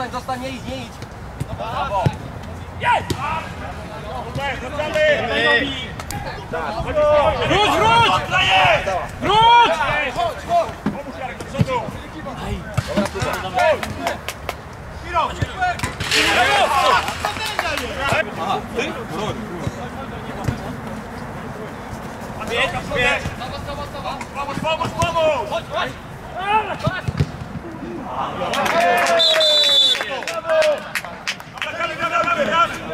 Zostań, zostań, nie idź, nie idź. Wróć, wróć! Wróć! Pomóż, pomóż, pomóż! Gramy, gramy, gramy, gramy! Też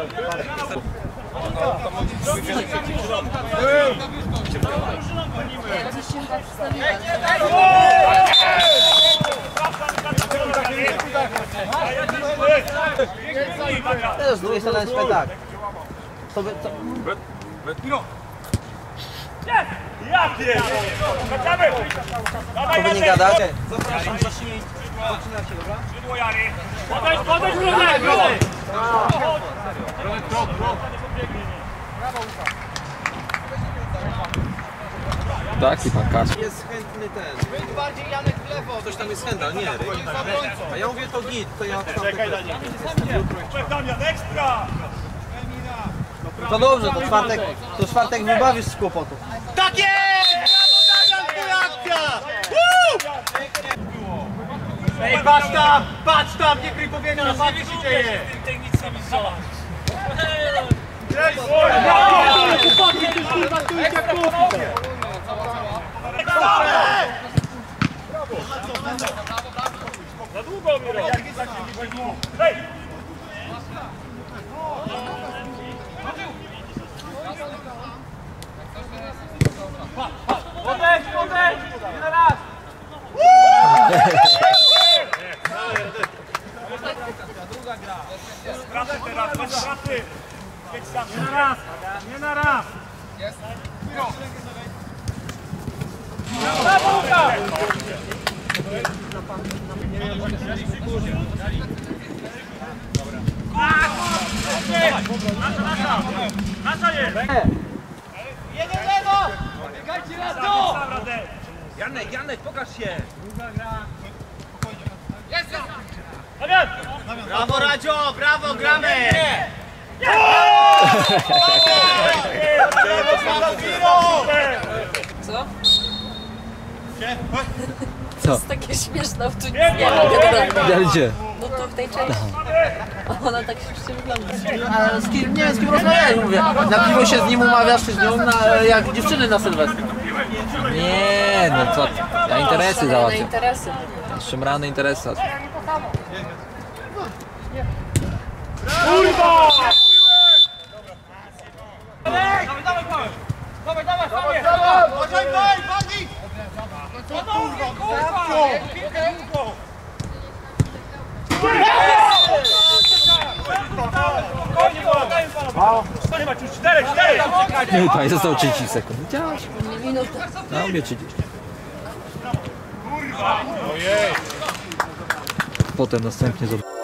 z drugiej strony jest tak. To by, to... Ja pierdolę! Wracamy! Dawaj, To by nie Jacek! gadać. Skrzydło Jary! Podejdź, podejdź, Taki pan Kasz. Jest chętny ten. bardziej Janek w lewo. Ktoś tam jest chętny, nie. A ja mówię to git, to ja tam Czekaj na niego! Damian, ekstra! To dobrze, to czwartek, to czwartek wybawisz z kłopotu. Tak jest! Brawo Damian, akcja! Ej, patrz tam, patrz tam, nie kryj powietrza, patrz co się dzieje! Za długo, Miro! Hej! Podejdź, podejdź! Jeden raz! Pracy teraz, bez pracy! Jedź sam, Nie na raz! Nie na raz! Brawo, Łukasz! Nasza jest! Jeden lewo! Biegajcie raz do! Janek, Janek, pokaż się. Damian! Brawo Radzio, brawo, gramy! Co? Co? To jest takie śmieszne, w tu nic nie ma generalnie. Gdzie? No to w tej części. Ona tak śmiesznie wygląda. A z kim, nie wiem, z kim rozmawiałeś, mówię. Na piwo się z nim umawiasz, czy z nią, na, jak dziewczyny na Sylwestra. Nie, no co? ty. Ja interesy załatwię. interesy. Szemrany interesy. Dawaj, dawaj, wagi! To nie ma już 4, 4! Nie, pan został 30 sekund. Widziałaś? Minuta. Na mnie 30. Potem następnie zobaczymy.